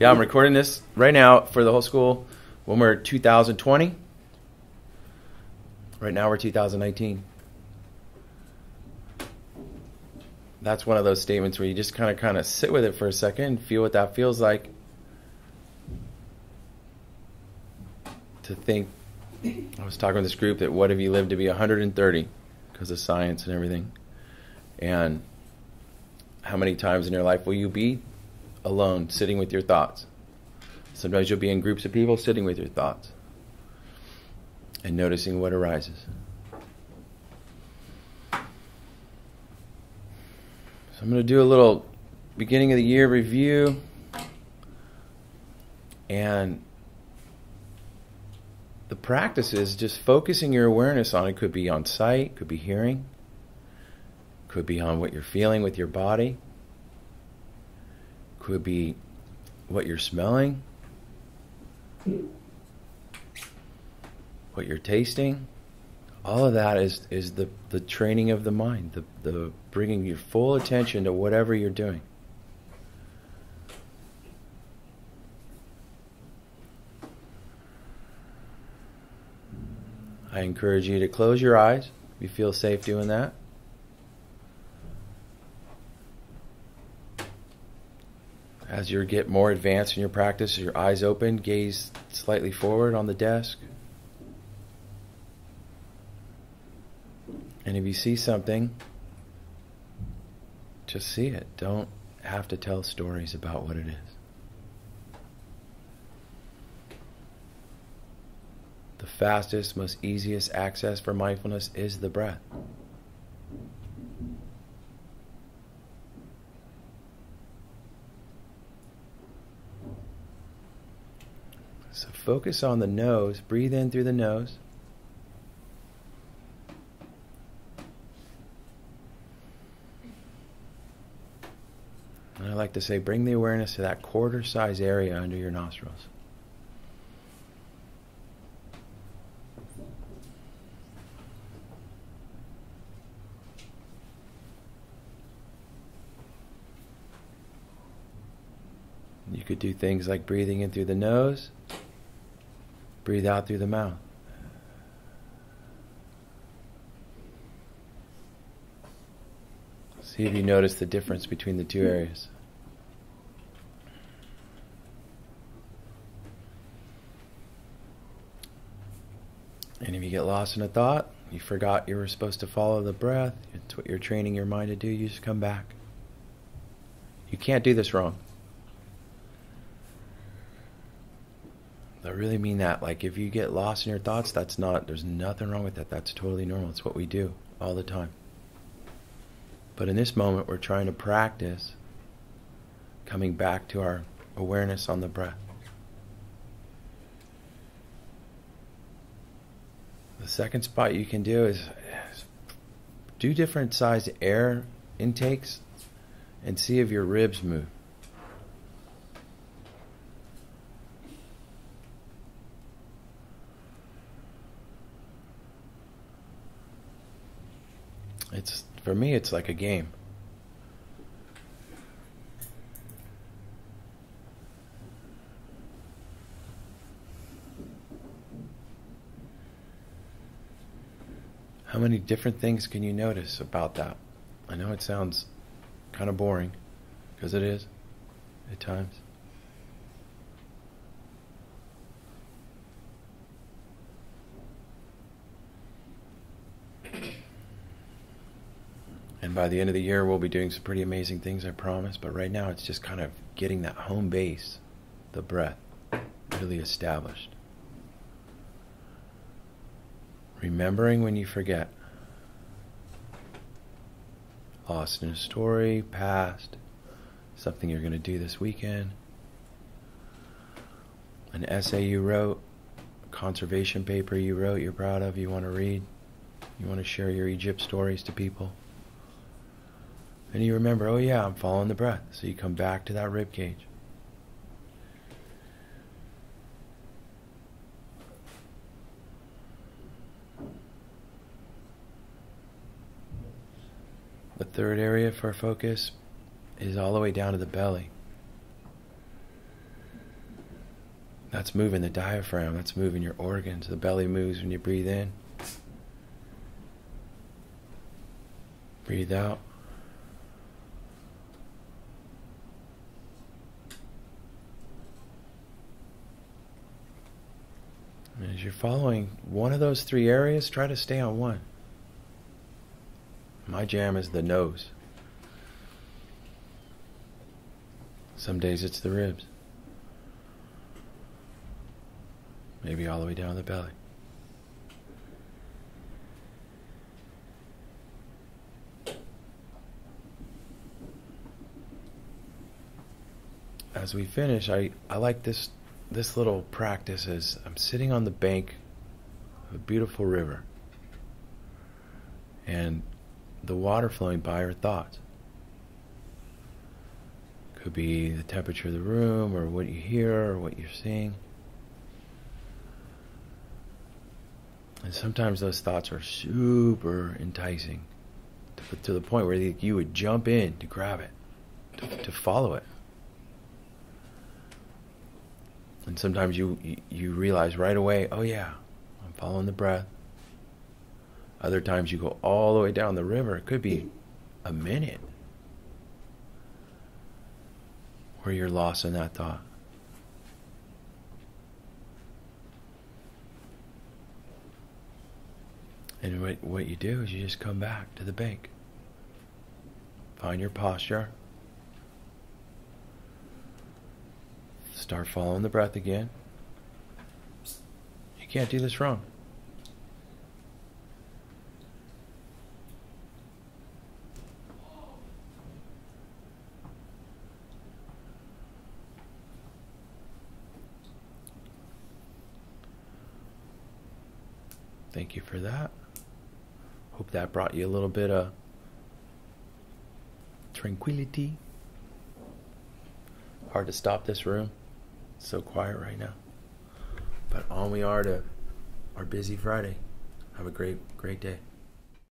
Yeah, I'm recording this right now for the whole school when we're 2020. Right now we're 2019. That's one of those statements where you just kind of kind of sit with it for a second and feel what that feels like. To think, I was talking with this group that what if you lived to be 130 because of science and everything, and how many times in your life will you be alone, sitting with your thoughts? Sometimes you'll be in groups of people sitting with your thoughts and noticing what arises. So I'm going to do a little beginning of the year review and the practice is just focusing your awareness on it could be on sight, could be hearing, could be on what you're feeling with your body, could be what you're smelling, what you're tasting. All of that is, is the, the training of the mind, the, the bringing your full attention to whatever you're doing. I encourage you to close your eyes you feel safe doing that. As you get more advanced in your practice, your eyes open, gaze slightly forward on the desk. And if you see something, just see it. Don't have to tell stories about what it is. The fastest, most easiest access for mindfulness is the breath. So focus on the nose. Breathe in through the nose. And I like to say, bring the awareness to that quarter size area under your nostrils. You could do things like breathing in through the nose, breathe out through the mouth. See if you notice the difference between the two areas. And if you get lost in a thought, you forgot you were supposed to follow the breath, it's what you're training your mind to do, you just come back. You can't do this wrong. I really mean that. Like, if you get lost in your thoughts, that's not, there's nothing wrong with that. That's totally normal. It's what we do all the time. But in this moment, we're trying to practice coming back to our awareness on the breath. The second spot you can do is do different size air intakes and see if your ribs move. It's for me it's like a game. How many different things can you notice about that? I know it sounds kind of boring because it is at times. And by the end of the year, we'll be doing some pretty amazing things, I promise. But right now, it's just kind of getting that home base, the breath, really established. Remembering when you forget. Lost in a story, past, something you're going to do this weekend, an essay you wrote, a conservation paper you wrote you're proud of, you want to read, you want to share your Egypt stories to people. And you remember, oh yeah, I'm following the breath. So you come back to that rib cage. The third area for focus is all the way down to the belly. That's moving the diaphragm. That's moving your organs. The belly moves when you breathe in. Breathe out. As you're following one of those three areas, try to stay on one. My jam is the nose. Some days it's the ribs. Maybe all the way down the belly. As we finish, I, I like this this little practice is I'm sitting on the bank of a beautiful river and the water flowing by are thoughts. Could be the temperature of the room or what you hear or what you're seeing. And sometimes those thoughts are super enticing to, to the point where you would jump in to grab it, to, to follow it. And sometimes you, you realize right away, oh yeah, I'm following the breath. Other times you go all the way down the river. It could be a minute where you're lost in that thought. And what, what you do is you just come back to the bank. Find your posture. Start following the breath again. You can't do this wrong. Thank you for that. Hope that brought you a little bit of tranquility. Hard to stop this room so quiet right now. But on we are to our busy Friday. Have a great, great day.